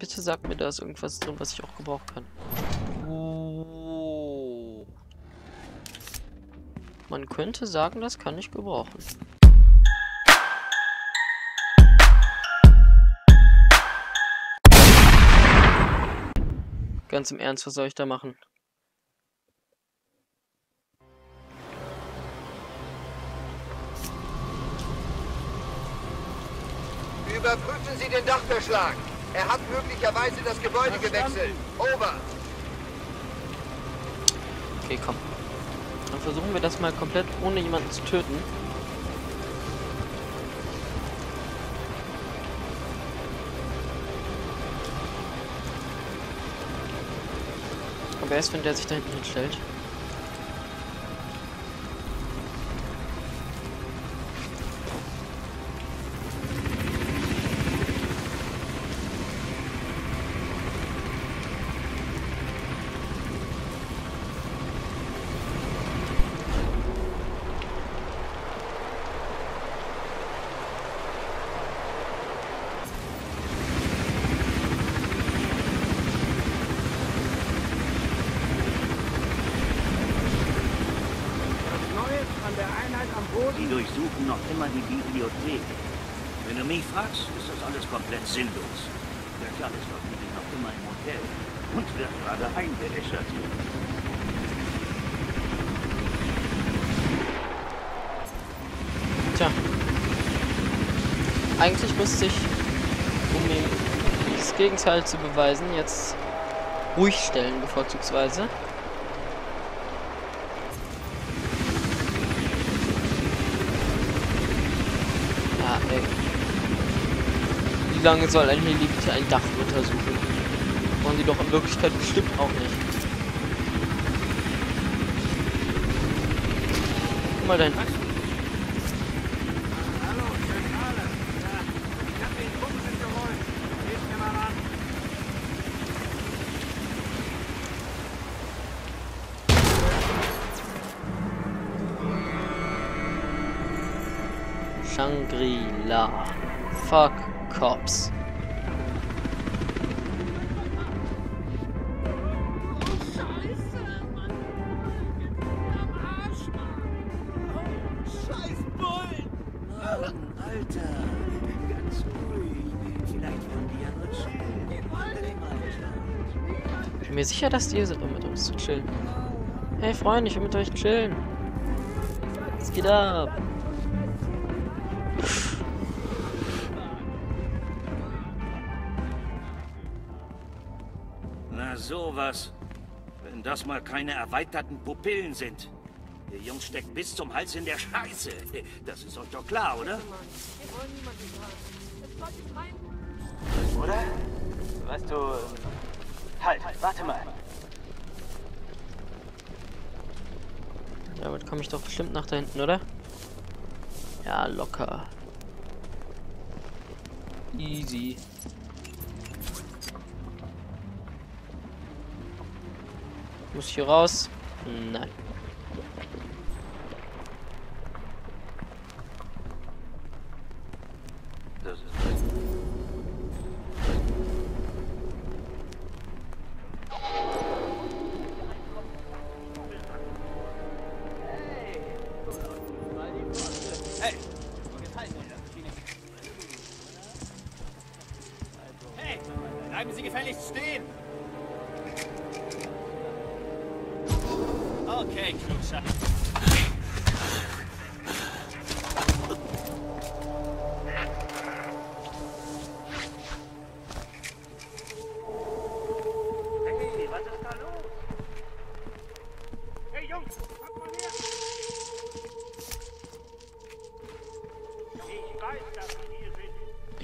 bitte sag mir, da ist irgendwas drin, was ich auch gebrauchen kann. Oh. Man könnte sagen, das kann ich gebrauchen. Ganz im Ernst, was soll ich da machen? Überprüfen Sie den Dachbeschlag. Er hat möglicherweise das Gebäude gewechselt. Over. Okay, komm. Dann versuchen wir das mal komplett ohne jemanden zu töten. Aber erst wenn der sich da hinten hinstellt. Fragst, ist das alles komplett sinnlos. Der Kerl ist doch wirklich noch immer im Hotel und wird gerade eingeäschert. Tja. Eigentlich müsste ich, um ihm das Gegenteil zu beweisen, jetzt ruhig stellen, bevorzugsweise. Ja, ey. Wie lange soll ein Helikopter ein Dach untersuchen? Wollen sie doch in Wirklichkeit bestimmt auch nicht. Guck mal an. Shangri-La. Fuck Ich bin mir sicher, dass die hier sind, um mit uns zu chillen. Hey Freunde, ich will mit euch chillen. Was geht ab? Sowas. Wenn das mal keine erweiterten Pupillen sind. Der Jungs steckt bis zum Hals in der Scheiße. Das ist euch doch klar, oder? Oder? Weißt du. Halt, warte mal. Damit komme ich doch bestimmt nach da hinten, oder? Ja, locker. Easy. Muss ich hier raus? Nein. Das ist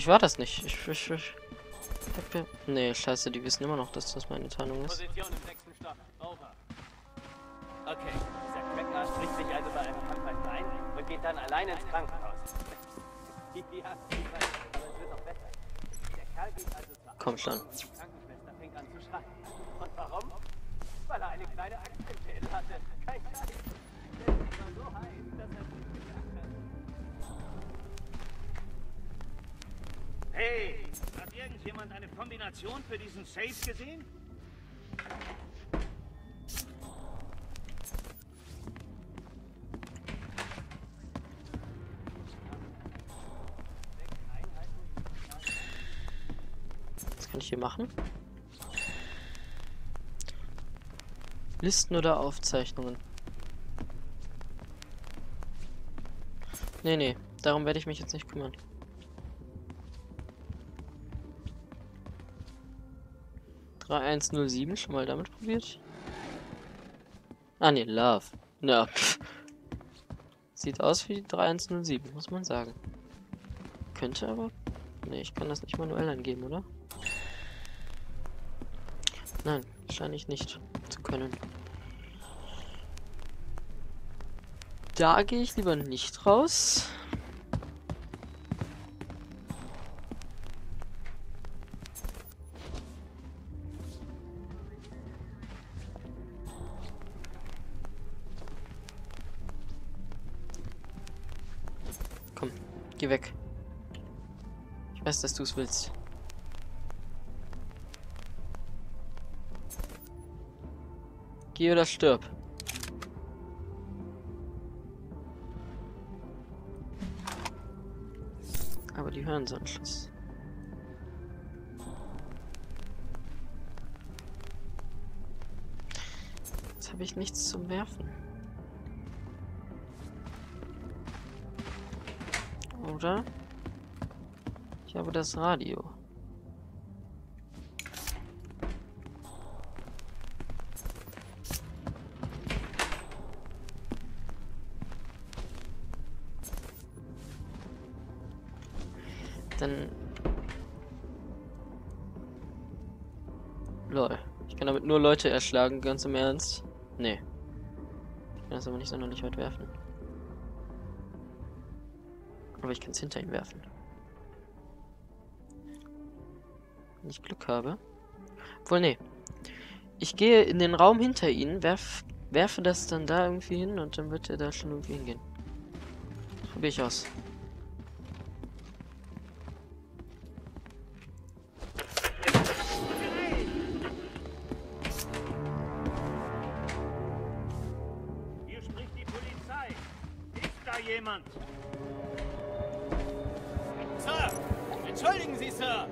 Ich war das nicht. Ich, ich, ich. Nee, scheiße, die wissen immer noch, dass das meine Tarnung ist. Position im sechsten Stock. Over. Okay, dieser Cracker spricht sich also bei einem Krankheit ein und geht dann allein ins Krankenhaus. ja, ich weiß, aber es wird noch besser. Der Kerl geht also zur Komm schon. und die Krankenschwester fängt an zu schreien. Und warum? Weil er eine kleine Aktienschädel hatte. Kein Scheiß. Der war so heiß, hat. Hey, jetzt? irgendjemand eine Kombination für diesen Safe gesehen? Was kann ich hier machen? Listen oder Aufzeichnungen? Nee, nee. Darum werde ich mich jetzt nicht kümmern. Drei eins null sieben schon mal damit probiert? Ah ne, Love. Ja. pff. Sieht aus wie 3107, muss man sagen. Könnte aber. Ne, ich kann das nicht manuell angeben, oder? Nein, scheine ich nicht zu können. Da gehe ich lieber nicht raus. Geh weg. Ich weiß, dass du es willst. Geh oder stirb. Aber die hören so einen Schuss. Jetzt habe ich nichts zum Werfen. Oder? Ich habe das Radio. Dann... Lol. Ich kann damit nur Leute erschlagen, ganz im Ernst. Nee. Ich kann das aber nicht sonderlich weit werfen. Aber ich kann es hinter ihm werfen. Wenn ich Glück habe. Obwohl, nee. Ich gehe in den Raum hinter ihnen, werf, werfe das dann da irgendwie hin und dann wird er da schon irgendwie hingehen. Das probiere ich aus. Hier spricht die Polizei. Ist da jemand? Entschuldigen Sie, Sir!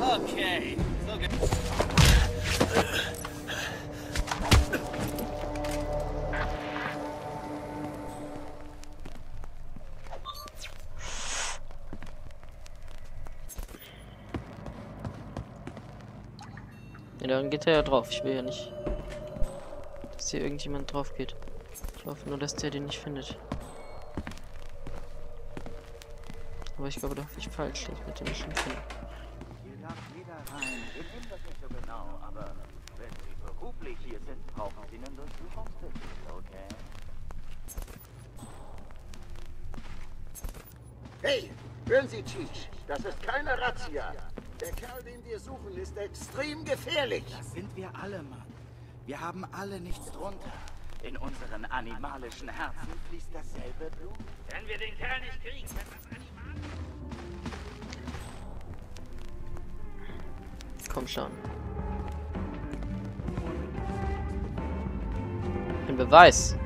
Okay, so Ja, dann geht er ja drauf. Ich will ja nicht, dass hier irgendjemand drauf geht. Ich hoffe nur, dass der den nicht findet. Aber ich glaube, da hoffe ich falsch, ich mit dem nicht finde. Hier darf jeder rein. Wir nehmen das nicht so genau, aber wenn Sie beruflich hier sind, brauchen Sie einen Durchsuchungsbericht, okay? Hey, hören Sie, Cheech. Das ist keine Razzia. Der Kerl, den wir suchen, ist extrem gefährlich. Das sind wir alle, Mann. Wir haben alle nichts drunter. In unseren animalischen Herzen fließt dasselbe Blut. Wenn wir den Kerl nicht kriegen, wenn das Animal... Komm schon. Ein Beweis.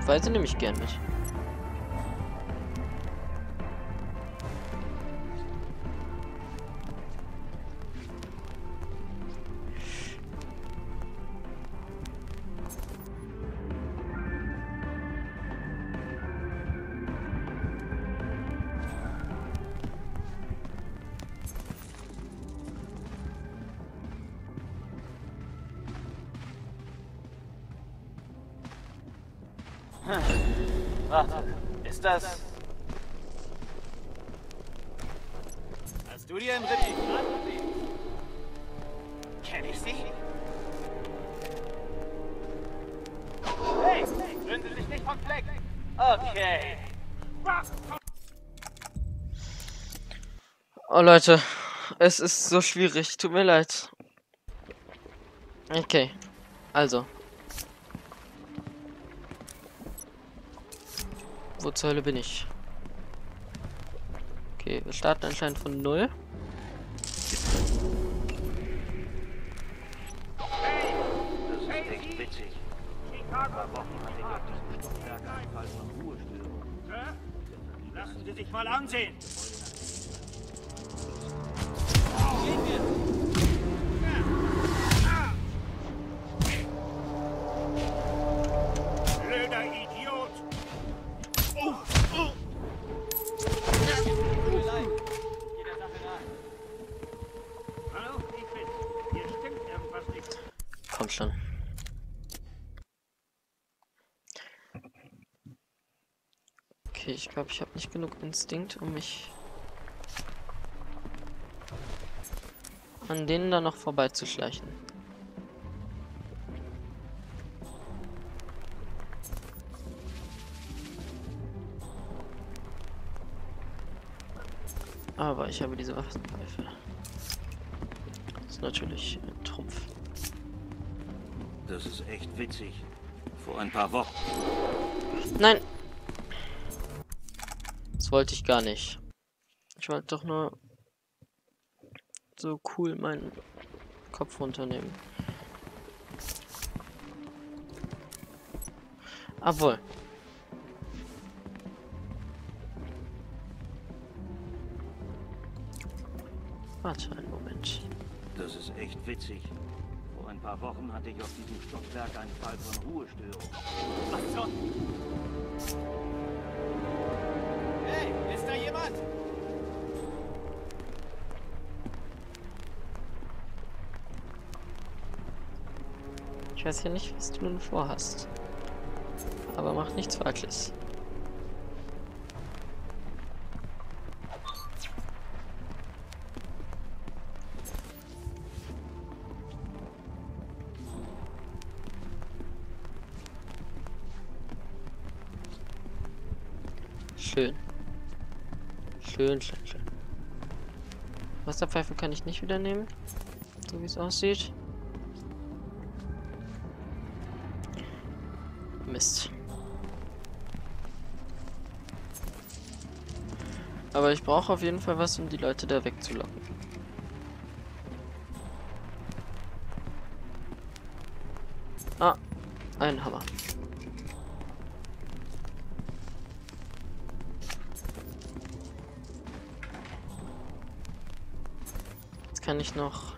Beweise nehme ich gern mit. Warte, ist das... Hast du dir im gesehen? Kenn ich sie? Hey, Sie sich nicht vom Fleck! Okay. Oh Leute, es ist so schwierig. Tut mir leid. Okay, also. Wo zur Hölle bin ich? Okay, wir starten anscheinend von null. Lassen Sie sich mal ansehen. Komm schon. Okay, ich glaube, ich habe nicht genug Instinkt, um mich an denen da noch vorbeizuschleichen. Aber ich habe diese Waffenpfeife. Das ist natürlich ein Trumpf. Das ist echt witzig. Vor ein paar Wochen. Nein! Das wollte ich gar nicht. Ich wollte doch nur so cool meinen Kopf runternehmen. Obwohl. Warte einen Moment. Das ist echt witzig. Paar Wochen hatte ich auf diesem Stockwerk einen Fall von Ruhestörung. Was so? Hey, ist da jemand? Ich weiß ja nicht, was du nun vorhast. Aber mach nichts Falsches. Schön. Schön, schön, schön. Wasserpfeife kann ich nicht wieder nehmen. So wie es aussieht. Mist. Aber ich brauche auf jeden Fall was, um die Leute da wegzulocken. Ah, ein Hammer. Kann ich noch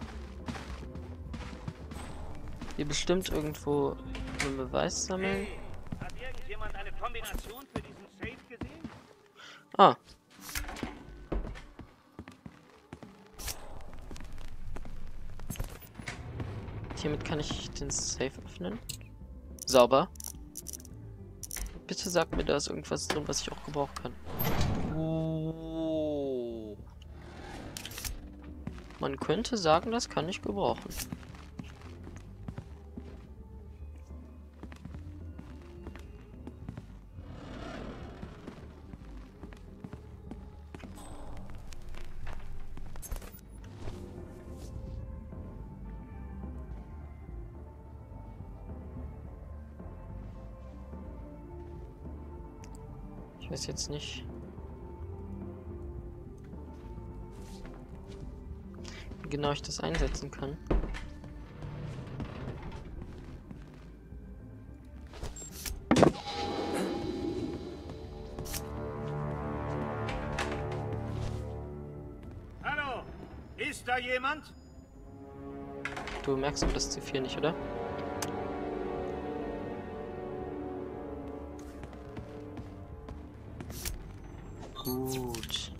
hier bestimmt irgendwo einen Beweis sammeln. Hey, hat irgendjemand eine Kombination für diesen Safe gesehen? Ah. Hiermit kann ich den Safe öffnen. Sauber. Bitte sag mir, da ist irgendwas drin, was ich auch gebrauchen kann. Man könnte sagen, das kann ich gebrauchen. Ich weiß jetzt nicht. Genau ich das einsetzen kann. Hallo, ist da jemand? Du merkst aber das C4 nicht, oder? Gut.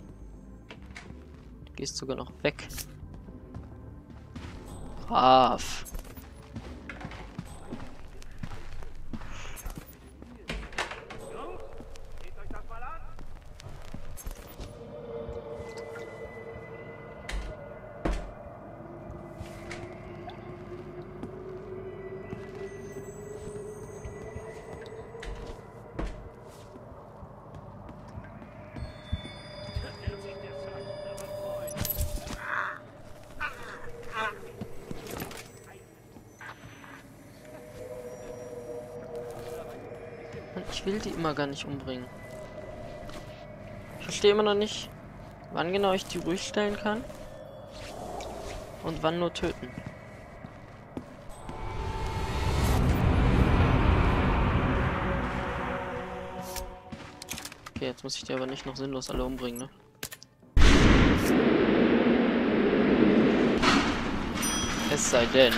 Du gehst sogar noch weg. off. Ich will die immer gar nicht umbringen. Ich verstehe immer noch nicht, wann genau ich die ruhig stellen kann. Und wann nur töten. Okay, jetzt muss ich die aber nicht noch sinnlos alle umbringen, ne? Es sei denn.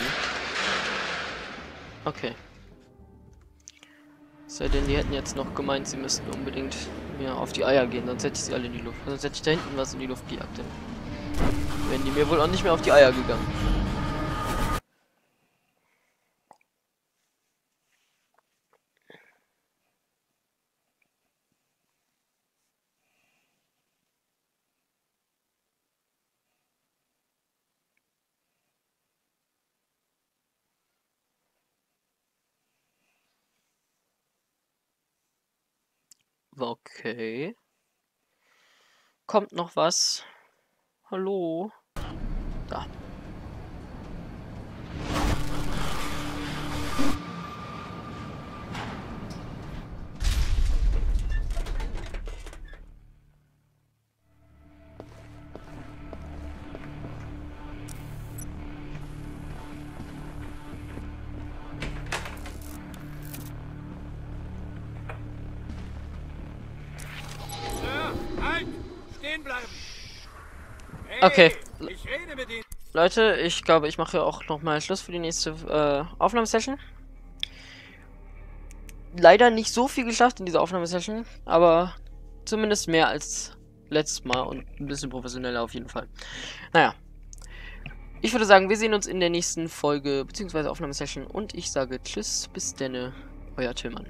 Okay. Sei denn, die hätten jetzt noch gemeint, sie müssten unbedingt mir auf die Eier gehen, sonst hätte ich sie alle in die Luft. Sonst hätte ich da hinten was in die Luft gejagt. Wären die mir wohl auch nicht mehr auf die Eier gegangen. Okay. Kommt noch was? Hallo? Da. Okay. Leute, ich glaube, ich mache auch noch mal Schluss für die nächste äh, Aufnahmesession. Leider nicht so viel geschafft in dieser Aufnahmesession, aber zumindest mehr als letztes Mal und ein bisschen professioneller auf jeden Fall. Naja. Ich würde sagen, wir sehen uns in der nächsten Folge bzw. Aufnahmesession und ich sage Tschüss, bis denne, euer Tillmann.